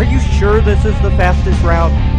Are you sure this is the fastest route?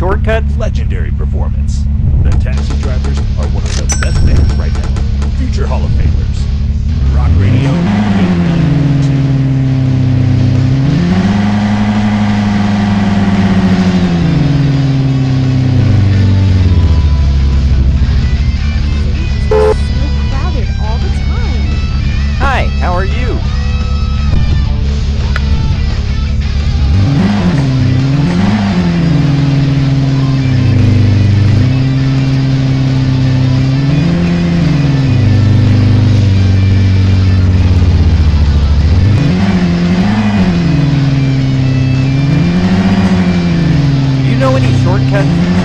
shortcut legend. Okay.